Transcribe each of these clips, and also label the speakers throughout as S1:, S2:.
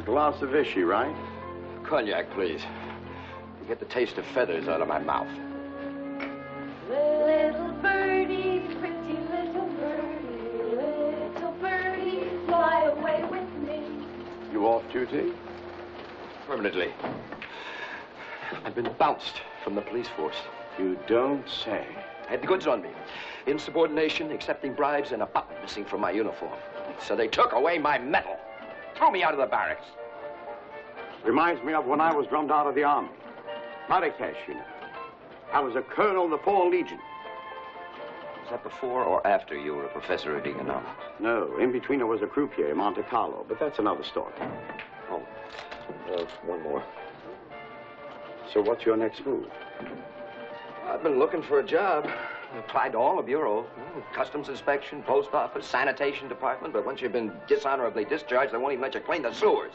S1: A glass of Vichy, right?
S2: Cognac, please. You get the taste of feathers out of my mouth.
S3: Little birdie, pretty little birdie, little birdie, fly away with me.
S1: You off duty?
S2: Permanently. I've been bounced from the police force.
S1: You don't say.
S2: I Had the goods on me. Insubordination, accepting bribes, and a button missing from my uniform. So they took away my medal. Threw me out of the barracks.
S1: Reminds me of when I was drummed out of the army. Marrakesh, you know. I was a colonel in the Foreign Legion.
S2: Was that before or after you were a professor at Economics?
S1: No, in between I was a croupier in Monte Carlo, but that's another story.
S2: Oh, uh, one more.
S1: So what's your next move?
S2: I've been looking for a job. Applied to all the bureaus. Hmm, Customs inspection, post office, sanitation department, but once you've been dishonorably discharged, they won't even let you clean the sewers.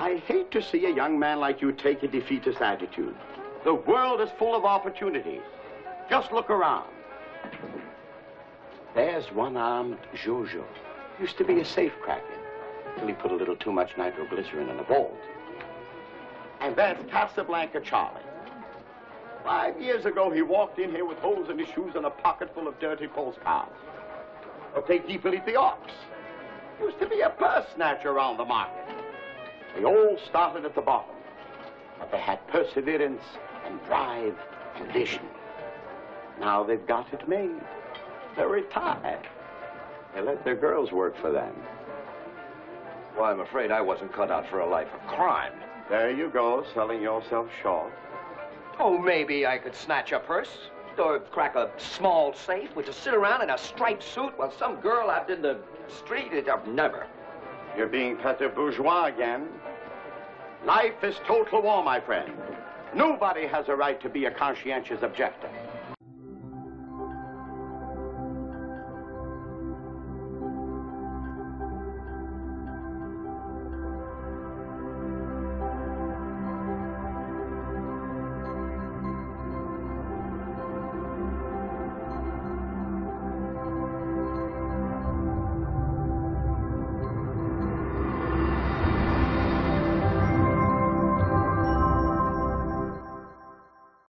S1: I hate to see a young man like you take a defeatist attitude. The world is full of opportunities. Just look around. There's one-armed Jojo. Used to be a safecracker. Till he put a little too much nitroglycerin in a vault. And there's Casablanca Charlie. Five years ago, he walked in here with holes in his shoes and a pocket full of dirty postcards. Or take the Ox. Used to be a purse snatcher around the market. They all started at the bottom. But they had perseverance and drive and vision. Now they've got it made. They're retired. They let their girls work for them.
S2: Well, I'm afraid I wasn't cut out for a life of crime.
S1: There you go, selling yourself short.
S2: Oh, maybe I could snatch a purse or crack a small safe, but to sit around in a striped suit while some girl out in the street, it, I've never.
S1: You're being petit bourgeois again. Life is total war, my friend. Nobody has a right to be a conscientious objector.